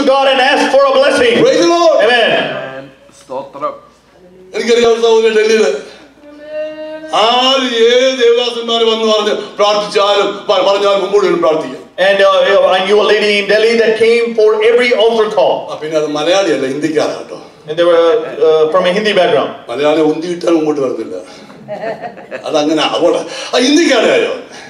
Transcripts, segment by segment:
to God and ask for a blessing. Praise the Lord. Amen. സ്തോത്രം എനിക്കറിയാം സഹോദരൻ ഡൽഹിയില് ആര് ഏത് ദേവദാസന്മാര് വന്ന് പറഞ്ഞ് പ്രാർത്ഥിച്ചാലും പ- പറഞ്ഞാലും മുമ്പോട്ട് വരും പ്രാർത്ഥിക്കാം And uh, I knew a lady in Delhi that came for every altar call. ആ, പിന്നെ അത് മലയാളിയല്ല ഹിന്ദിക്കാരാ കേട്ടോ And they were uh, from a Hindi background. Malayali ഉന്തിയിട്ടാൽ മുമ്പോട്ട് വരത്തില്ല അതങ്ങനെ അവിടെ ആ ഹിന്ദിക്കാരായോ ആ,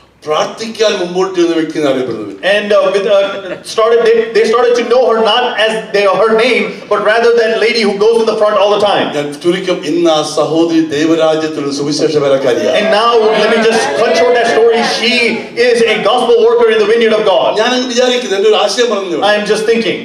പ്രാർത്ഥിക്കാൻ മുമ്പോട്ട് ചെന്ന് വ്യക്തി അറിയപ്പെടുന്നത് And uh, with, uh, started they, they started to know her not as they, her name, but rather that lady who goes in the front all the time. ഞാൻ ചുരുക്കം ഇന്ന് ആ സഹോദരി ദൈവരാജ്യത്തിലുള്ള സുവിശേഷ വരക്കാരിയാണ് And now let me just cut short that story. She is a gospel worker in the vineyard of God. ഞാൻ വിചാരിക്കുന്നത് എന്റെ ഒരു ആശയം പറഞ്ഞു I am just thinking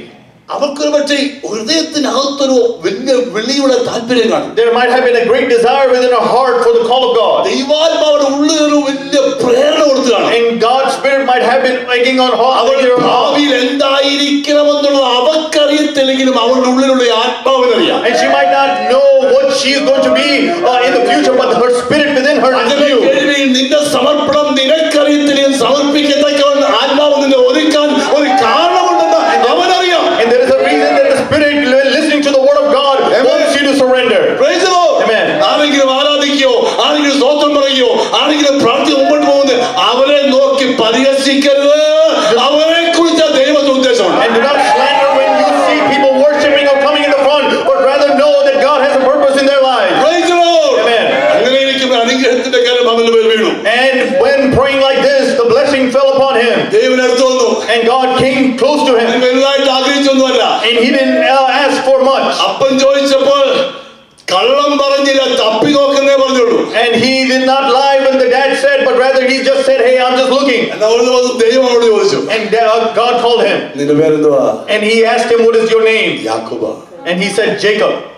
അവർക്കൊരു പക്ഷേ ഹൃദയത്തിനകത്തൊരു വലിയ വെളിയുടെ താല്പര്യം കാണും there might have been a great desire within her heart for the call of God. ദൈവാത്മാവിടെ ഉള്ളിൽ ഒരു വലിയ പ്രേരണ കൊടുത്തു കാണും And God's spirit might have been egging on her. അവൾ egging her on. ഭാവിയിൽ എന്തായിരിക്കണമെന്നുള്ളത് അവക്കറിയത്തില്ലെങ്കിലും അവളുടെ ഉള്ളിലുള്ള ഈ ആത്മാവിനറിയാം And she might not know what she is going to be uh, in the future, but her spirit within her is അതിന്റെ new. കേൾവിയിൽ നിന്റെ സമർപ്പണം നിനക്കറിയത്തില്ലെങ്കിൽ സമർപ്പിക്കത്തക്കവണ്ണം And God came close to him. And he didn't uh, ask for much. And he did not lie when the dad said, but rather he just said, hey, I'm just looking. And uh, God called him. And he asked him, what is your name? And he said, Jacob.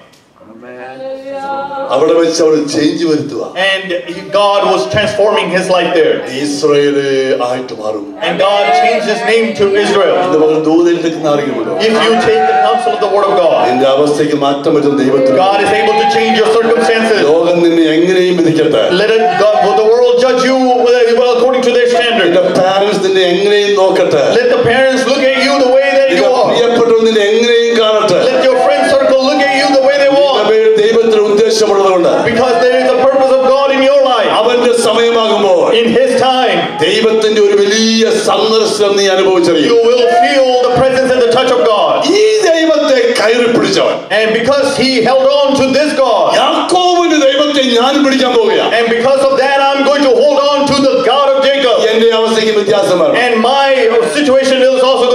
അവിടെ വെച്ച് അവിടെ change വരുത്തുക And he, God was transforming his life there. Israel ആയിട്ട് മാറും And God changed his name to Israel. ഇന്ന് പകൽ ദൂതയിലെടുക്കുന്ന ആരെങ്കിലുമുണ്ടോ If you take the counsel of the word of God, നിന്റെ അവസ്ഥയ്ക്ക് മാറ്റം വരുന്ന ദൈവത്തിന് God is able to change your circumstances. ലോകം നിന്നെ എങ്ങനെയും വിധിക്കട്ടെ Let it, God, will the world judge you uh, well, according to their standard. നിന്റെ parents നിന്നെ എങ്ങനെയും നോക്കട്ടെ Let the parents look at you the way that you നിന്റെ are. പ്രിയപ്പെട്ടവർ നിന്നെ എങ്ങനെയും ഉദ്ദേശമുള്ളതുകൊണ്ട് Because there is a purpose of God in your life. അവന്റെ സമയമാകുമ്പോൾ In His time, ദൈവത്തിന്റെ ഒരു വലിയ സന്ദർശനം നീ അനുഭവിച്ചറിയും you will feel the presence and the touch of God. ഈ ദൈവത്തെ കയറി പിടിച്ചവൻ And because he held on to this God, യാക്കോബിന്റെ ദൈവത്തെ ഞാൻ പിടിക്കാൻ പോവുകയാണ് and because of that, I'm going to hold on to the God of Jacob. എന്റെ അവസ്ഥയ്ക്ക് വ്യത്യാസം വരണം And my situation is also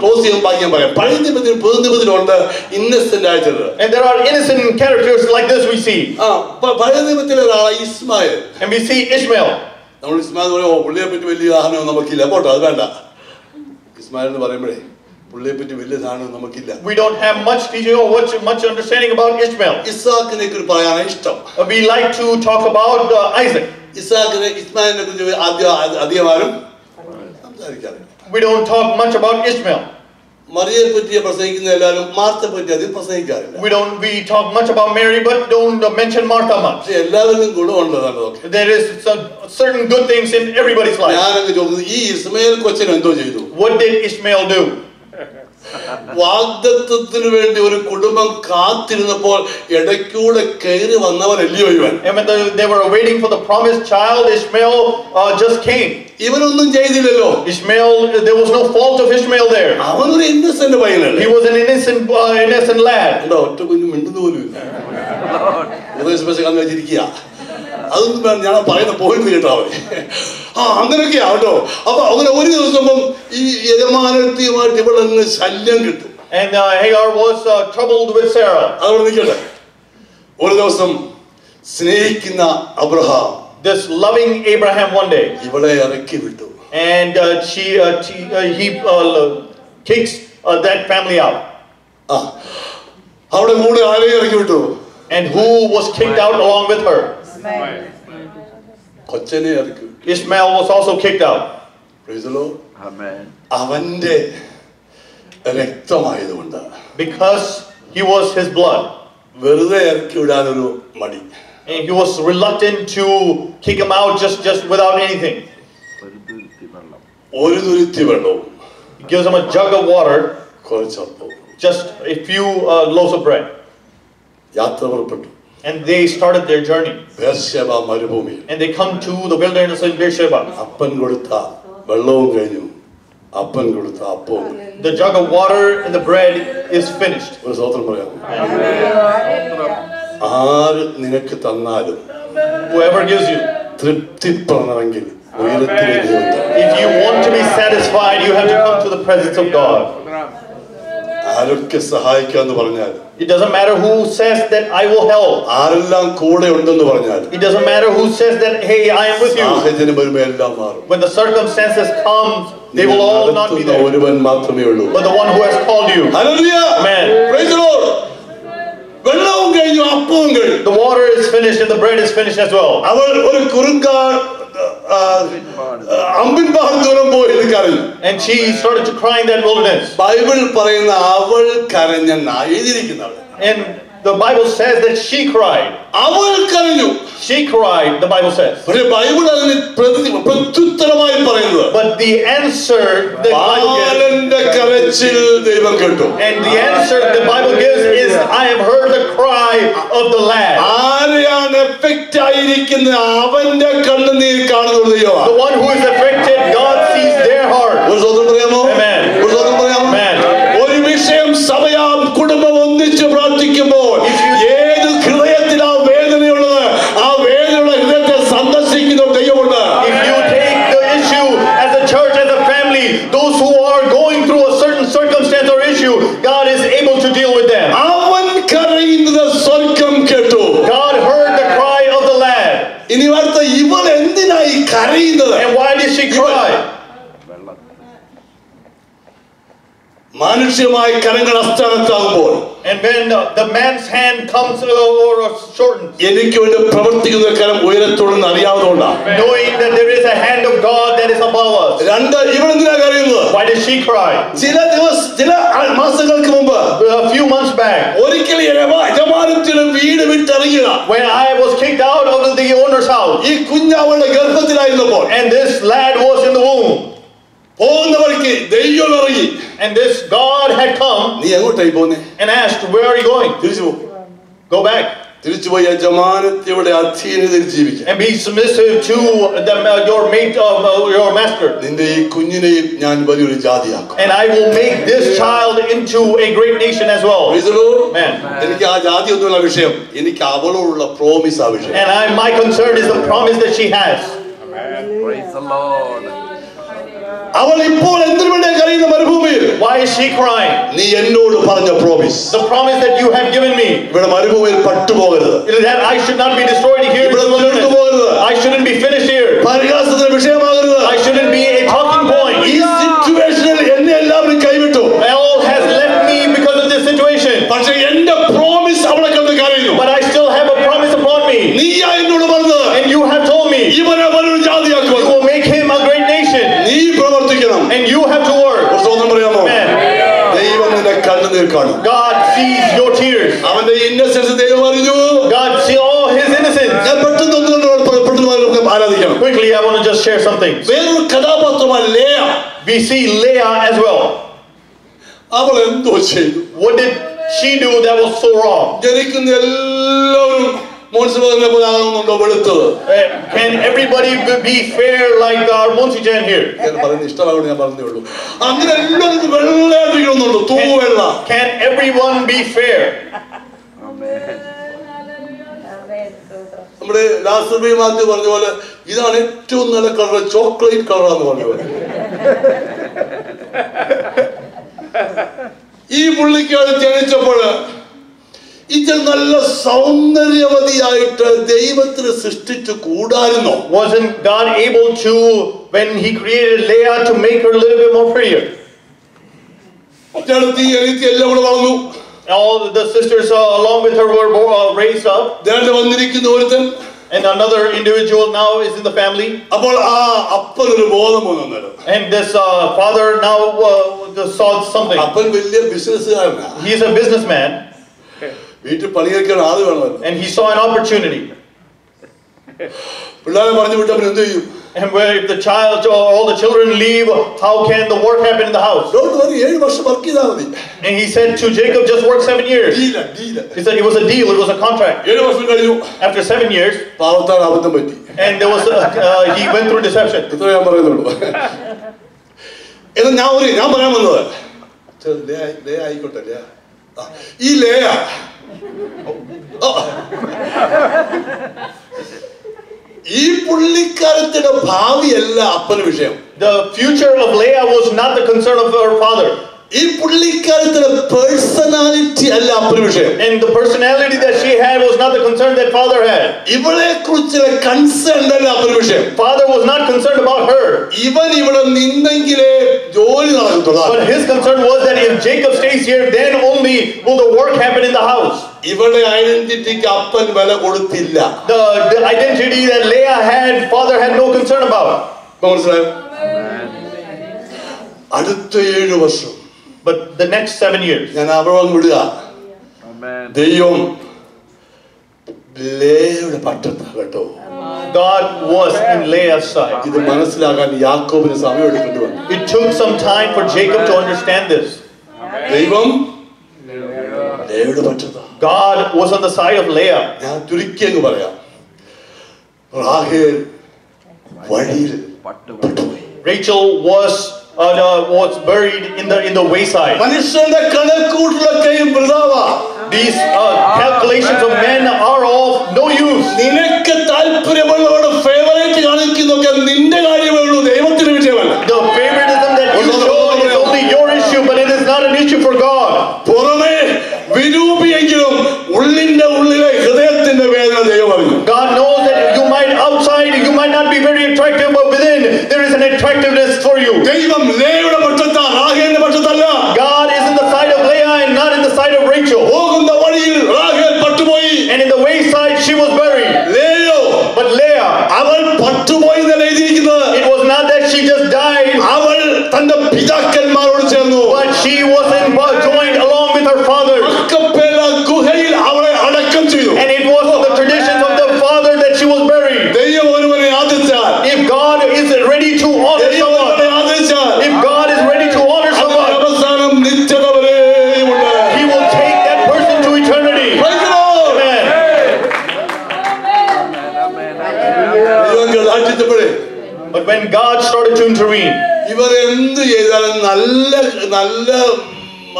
close ഭാഗ്യം പറയാം. പഴയ നിയമത്തിലും പുതിയ നിയമത്തിലുണ്ട് Innocent ആയിട്ടത് And there are innocent characters like this we see. പഴയ നിയമത്തിലെ ഒരാളാണ് Ismail. And we see Ishmael. നമ്മൾ ഇസ്മായിൽ പറയും പുള്ളിയെ പറ്റി വലിയ ധാരണവും നമുക്കില്ല. പോട്ടോ അത് വേണ്ട. ഇസ്മായിൽ എന്ന് പറയുമ്പോഴേ പുള്ളിയെ പറ്റി വലിയ ധാരണ നമുക്കില്ല. We don't have much teaching or much, much understanding about Ishmael. ഇസ്ഹാക്കിനെ കുറിച്ച് പറയാനാണ് ഇഷ്ടം. Uh, We like to talk about uh, Isaac. ഇസ്ഹാക്കിനെ ഇസ്മായിലിനെ കുറിച്ച് ആദ്യം അധികമാരും അധികം സംസാരിക്കാറില്ല. We don't talk much about Ishmael. മറിയെ പറ്റി പ്രസംഗിക്കുന്ന എല്ലാവരും മാർത്തെ പറ്റി അധികം പ്രസംഗിക്കാറില്ല We don't we talk much about Mary, but don't uh, mention Martha much. പക്ഷെ എല്ലാവരും ഗുണമുണ്ട് നല്ലതൊക്കെ There is some, certain good things in everybody's life. ഞാനങ്ങ് ചോദിക്കുന്നത് ഈ ഇസ്മയിൽ കൊച്ചിന് എന്തോ ചെയ്തു What did Ishmael do? വാഗ്ദത്വത്തിന് വേണ്ടി ഒരു കുടുംബം കാത്തിരുന്നപ്പോൾ ഇടയ്ക്കൂടെ കയറി വന്നവനല്ലയോ ഇവൻ they were waiting for the promised child, Ishmael uh, just came. ഇവനൊന്നും ചെയ്തില്ലല്ലോ. Ishmael, there was no fault of Ishmael there. അവനൊരു ഒരു പയ്യനല്ലേ He was an innocent, uh, innocent lad. കണ്ടോ ഒറ്റ കുഞ്ഞു മിണ്ടുന്ന പോലും ഇല്ല. ഉപദേശം കന്ന് വെച്ചിരിക്കുക അതൊന്നും ഞാൻ പറയുന്ന പോയിന്റ് കേട്ടോ അവന്. ആ അങ്ങനെയൊക്കെയാ കേട്ടോ അപ്പൊ അങ്ങനെ ഒരു ദിവസം ഈ യജമാനത്തിയുമായിട്ട് ഇവിടെ നിന്ന് ശല്യം കിട്ടും And uh, Hagar was uh, troubled with Sarah. അതവിടെ നിൽക്കട്ടെ ഒരു ദിവസം സ്നേഹിക്കുന്ന Abraham This loving Abraham one day, ഇവളെ ഇറക്കി വിട്ടു and uh, she, uh, she uh, he uh, kicks uh, that family out. ആ അവിടെ കൂടെ ആരെയും ഇറക്കി വിട്ടു And who was kicked out along with her? കൊച്ചനെ ഇറക്കി വിട്ടു Ishmael was also kicked out. Praise the Lord. Amen. അവന്റെ രക്തമായതുകൊണ്ട് Because he was his blood. വെറുതെ ഇറക്കി വിടാനൊരു മടി And he was reluctant to kick him out just, just without anything. ഒരു തുരുത്തി വെള്ളം ഒരു തുരുത്തി വെള്ളവും He gives him a jug of water, കുറച്ചപ്പവും just a few uh, loaves of bread. യാത്ര പുറപ്പെട്ടു And they started their journey. ബേർശേബ മരുഭൂമിയിൽ And they come to the wilderness in Beersheba. അപ്പൻ കൊടുത്ത വെള്ളവും കഴിഞ്ഞു അപ്പൻ കൊടുത്ത അപ്പവും കഴിഞ്ഞു. The jug of water and the bread is finished. ഒരു സ്വതന്ത്രം പറയാം ആര് നിനക്ക് തന്നാലും Whoever gives you. തൃപ്തിപ്പെടണമെങ്കിൽ ഉയരത്തിലെ ദൈവം If you want to be satisfied, you have to come to the presence of God. ആരൊക്കെ സഹായിക്കാന്ന് പറഞ്ഞാൽ It doesn't matter who says that I will help. ആരെല്ലാം കൂടെ ഉണ്ടെന്ന് പറഞ്ഞാൽ It doesn't matter who says that, hey, I am with you. സാഹചര്യം വരുമ്പോ എല്ലാം മാറും When the circumstances come, they will all not be നടത്തുന്ന there. ഒരുവൻ മാത്രമേ ഉള്ളൂ But the one who has called you. Hallelujah. Amen. Praise the Lord. വെള്ളവും കഴിഞ്ഞു അപ്പവും കഴിഞ്ഞു The water is finished and the bread is finished as well. അവൾ ഒരു കുറുങ്കാ ആ, ആ, അമ്പിൻപാൽ ദൂരം പോയി ഇത് കരഞ്ഞു And she started to cry in that wilderness. Bible പറയുന്ന അവൾ കരഞ്ഞെന്നാ എഴുതിയിരിക്കുന്ന അവിടെ And the Bible says that she cried. അവൾ കരഞ്ഞു She cried, the Bible says. പക്ഷെ ബൈബിൾ അതിന് പ്രതി പ്രത്യുത്തരമായി പറയുന്നത് But the answer the Bible gives, ബാലന്റെ കരച്ചിൽ ദൈവം കേട്ടു and the answer the Bible gives is, I have heard the cry of the lad. ആരെയാണ് എഫക്റ്റ് ആയിരിക്കുന്നത് അവന്റെ കണ്ണുനീർ കാണുന്നത് ദൈവമാണ് The one who is affected, issue, God is able to deal with them. അവൻ കരയുന്നത് സ്വർഗം കേട്ടു God heard the cry of the lad. ഇനി അടുത്ത ഇവൾ എന്തിനായി കരയുന്നത് And why did she cry? വെള്ളം മാനുഷ്യമായ കരങ്ങൾ അസ്ഥാനത്താകുമ്പോൾ And when uh, the man's hand comes uh, or shortened, എനിക്ക് വേണ്ടി പ്രവർത്തിക്കുന്ന കരം ഉയരത്തോടെന്ന് അറിയാവുന്നതുകൊണ്ടാണ് knowing that there is a hand of God that is above us, രണ്ട് ഇവളെന്തിനാ കരയുന്നത് why did she cry? ചില ദിവസ ചില ആ- മാസങ്ങൾക്ക് മുമ്പ് A few months back, ഒരിക്കൽ യജമാനത്തിന് വീട് വിട്ടിറങ്ങിയ when I was kicked out of the owner's house, ഈ കുഞ്ഞ് അവളുടെ ഗർഭത്തിലായിരുന്നപ്പോൾ and this lad was in the womb, പോകുന്ന വഴിക്ക് ദൈവം ഇറങ്ങി and this God had come നീ എങ്ങോട്ടായി പോന്നെ and asked, Where are you going? തിരിച്ചു പോ Go back തിരിച്ചു പോയി യജമാനത്തിയുടെ അധീനതയിൽ ജീവിക്കാൻ and be submissive to the, uh, your mate of uh, your master. നിന്റെ ഈ കുഞ്ഞിനെയും ഞാൻ വലിയൊരു ജാതിയാക്കും And I will make this child into a great nation as well. Praise the Lord. Amen. എനിക്ക് ആ ജാതി ഒന്നുമുള്ള വിഷയം എനിക്ക് അവളോടുള്ള പ്രോമിസ് ആ വിഷയം And I, my concern is the promise that she has. Praise the Lord. അവൾ ഇപ്പോൾ എന്തിനു വേണ്ടിയാ കരയുന്ന മരുഭൂമിയിൽ Why is she crying? നീ എന്നോട് പറഞ്ഞ promise The promise that you have given me ഇവിടെ മരുഭൂമിയിൽ പട്ടുപോകരുത് is that I should not be destroyed here in ഇവിടെ the മുന്നോട്ട് wilderness. പോകരുത് I shouldn't be finished here. പരിഹാസത്തിന് വിഷയമാകരുത് I shouldn't I want to just share something. വേറൊരു കഥാപാത്രമാണ് Leah We see Leah as well. അവൾ എന്തോ ചെയ്തു What did she do that was so wrong? ജനിക്കുന്ന എല്ലാവരും മോൻസിനെ പോലെ ആകുന്നുണ്ടോ വെളുത്തത് Uh, can everybody be- be fair like our Monsijan here? ഞാൻ പറയുന്നത് ഇഷ്ടമായോണ്ട് ഞാൻ പറഞ്ഞേ ഉള്ളൂ അങ്ങനെ എല്ലാവർക്കും വെള്ളയായിട്ടിരിക്കണമെന്നുണ്ടോ തൂ വെള്ള Can everyone be fair? Amen. നമ്മുടെ ബി മാത്യു പറഞ്ഞ പോലെ ഇതാണ് ഏറ്റവും നല്ല കളർ ചോക്ലേറ്റ് കളർ എന്ന് പറഞ്ഞ പോലെ. ഈ പുള്ളിക്കാട് ജനിച്ചപ്പോൾ ഇത് നല്ല സൗന്ദര്യവതിയായിട്ട് ദൈവത്തിന് സൃഷ്ടിച്ചു കൂടായിരുന്നു Wasn't God able to, when He created Leah, to make her a little bit more prettier? ഈ എനിക്ക് എല്ലാം കൂടെ വളർന്നു All the sisters uh, along with her were uh, raised up. And another individual now is in the family. And this uh, father now uh, saw something. He's a businessman. And he saw an opportunity. പിള്ളേരെ പറഞ്ഞു വിട്ടവൻ എന്ത് ചെയ്യും And where if the child or all the children leave, how can the work happen in the house? Don't worry ഏഴ് വർഷം work ചെയ്താൽ മതി And he said to Jacob, just work seven years. ഡീല ഡീല He said it was a deal, it was a contract. ഏഴ് വർഷം കഴിഞ്ഞു After seven years, പാവത്താൻ അബദ്ധം പറ്റി and there was a, uh, he went through deception. ഇത്ര ഞാൻ പറയുന്നുള്ളൂ എന്നാൽ ഞാൻ ഒരു ഞാൻ പറയാൻ വന്നത് ചെ- ലേ ആയി- ലേ ആയിക്കോട്ടെ ലേ ആ, ഈ ലേയ ഓ. ഈ പുള്ളിക്കാരത്തിന്റെ ഭാവിയല്ല അപ്പന് വിഷയം The future of Leah was not the concern of her father. ഈ പുള്ളിക്കാരത്തിന്റെ പേഴ്സണാലിറ്റി അല്ല അപ്പന് വിഷയം And the personality that she had was not the concern that father had. ഇവളെ കുറിച്ചുള്ള കൺസേൺ അല്ല അപ്പന് വിഷയം Father was not concerned about her. ഇവൻ ഇവിടെ നിന്നെങ്കിലേ ജോലി നടക്കത്തുള്ളൂ But his concern was that if Jacob stays here, then only will the work happen in the house. ഇവളുടെ ഐഡന്റിറ്റിക്ക് അപ്പൻ വില കൊടുത്തില്ല The, the identity that Leah had, father had no concern about. ഇപ്പൊ മനസ്സിലായോ അടുത്ത ഏഴു വർഷം But the next seven years, ഞാൻ അവിടെ വന്ന് വിടുക Amen. ദൈവം ലേയുടെ പക്ഷത്താ കേട്ടോ God was in Leah's side. ഇത് മനസ്സിലാക്കാൻ യാക്കോബിന് സമയം എടുക്കേണ്ടി വന്നു It took some time for Jacob to understand this. ദൈവം ലേയുടെ പക്ഷത്താ God was on the side of Leah. ഞാൻ ചുരുക്കി അങ്ങ് പറയാം റാഹേൽ വഴിയിൽ പട്ട് പെട്ടുപോയി Rachel was uh, uh, was buried in the in the wayside. മനുഷ്യന്റെ കണക്കൂട്ടിലൊക്കെയും വൃതാവാ These uh, calculations of men are of no use. നിനക്ക് താല്പര്യമുള്ളവരുടെ ഫേവറേറ്റ് കാണിക്കുന്നൊക്കെ നിന്റെ കാര്യമേ 你都唔。നല്ല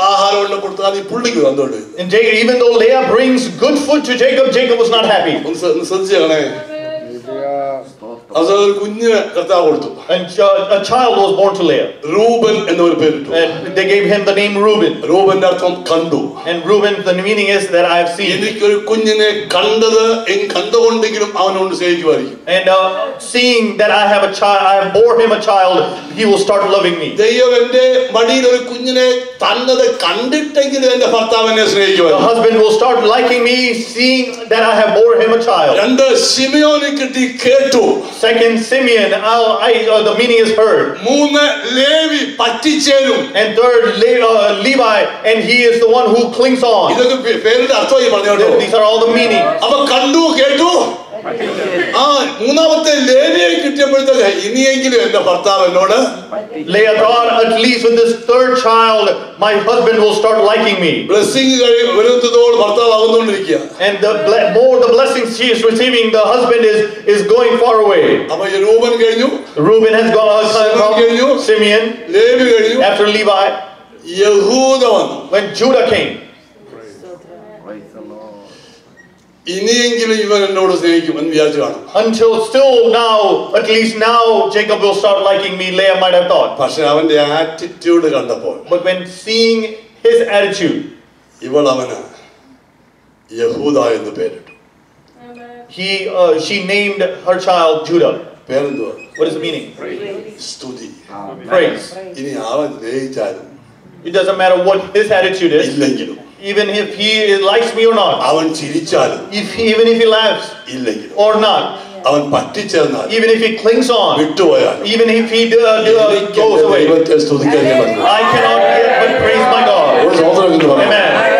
ആഹാരം കൊടുത്താൽ ഈ പുള്ളിക്ക് വന്നോട്ട് and Jacob, even though Leah brings good food to Jacob, Jacob was not happy. ഒന്ന് ശ്ര- ഒന്ന് ശ്രദ്ധിച്ചേക്കണേ അവസാനം ഒരു കുഞ്ഞിന് കർത്താവ് കൊടുത്തു And uh, a child was born to Leah. Reuben എന്നൊരു പേരിട്ടു And they gave him the name Reuben. റൂബന്റെ അർത്ഥം കണ്ടു And Reuben, the meaning is that I have seen. എനിക്കൊരു കുഞ്ഞിനെ കണ്ടത് എങ് കണ്ടുകൊണ്ടെങ്കിലും അവനോട് സ്നേഹിക്കുമായിരിക്കും And uh, seeing that I have a child, I have bore him a child, he will start loving me. ദൈവം എന്റെ മടിയിൽ ഒരു കുഞ്ഞിനെ തന്നത് കണ്ടിട്ടെങ്കിലും എന്റെ ഭർത്താവ് എന്നെ The സ്നേഹിക്കുമായിരുന്നു husband will start liking me, seeing that I have bore him a child. രണ്ട് ശിമയോനെ കിട്ടി കേട്ടു Second, Simeon, I'll, I, uh, the meaning is heard. മൂന്ന് Levi പറ്റിച്ചേരും And third, Le- uh, Levi, and he is the one who clings on. ഇതൊക്കെ പേ- പേരിന്റെ അർത്ഥമായി പറഞ്ഞു കേട്ടോ These are all the meanings. അപ്പൊ കണ്ടു കേട്ടു ആ മൂന്നാമത്തെ ലേവിയെ കിട്ടിയപ്പോഴത്തേക്ക് ഇനിയെങ്കിലും എന്റെ ഭർത്താവ് എന്നോട് Leah thought, at least with this third child, my husband will start liking me. Blessing കഴിയും വരുന്നതോട് ഭർത്താവ് അകന്നുകൊണ്ടിരിക്കുക And the ble- more the blessings she is receiving, the husband is, is going far away. അപ്പൊ ഈ രൂപൻ കഴിഞ്ഞു Reuben has gone, uh, Simeon. come, Simeon, Levi കഴിഞ്ഞു after Levi, യഹൂദ വന്നു when Judah came. ഇനിയെങ്കിലും ഇവൻ എന്നോട് സ്നേഹിക്കും എന്ന് വിചാരിച്ചു കാണും Until still now, at least now, Jacob will start liking me, Leah might have thought. പക്ഷെ അവന്റെ ആറ്റിറ്റ്യൂഡ് കണ്ടപ്പോൾ But when seeing his attitude, ഇവൾ അവന് യഹൂദ എന്ന് പേരിട്ടു he, uh, she named her child Judah. പേരെന്തുവാ What is the meaning? സ്തുതി Amen. Praise. ഇനി അവൻ സ്നേഹിച്ചാലും It doesn't matter what his attitude is, ഇല്ലെങ്കിലും even if he likes me or not, അവൻ ചിരിച്ചാലും if he, even if he laughs ഇല്ലെങ്കിലും or not, അവൻ പറ്റിച്ചേർന്നാൽ even if he clings on, വിട്ടുപോയാൽ even if he uh, uh, എനിക്ക് goes എന്റെ away, ദൈവത്തെ സ്തുതിക്കാൻ ഞാൻ പറ്റും I cannot get but praise my God. ഒരു സ്വതന്ത്രം എന്ന് പറയാം Amen.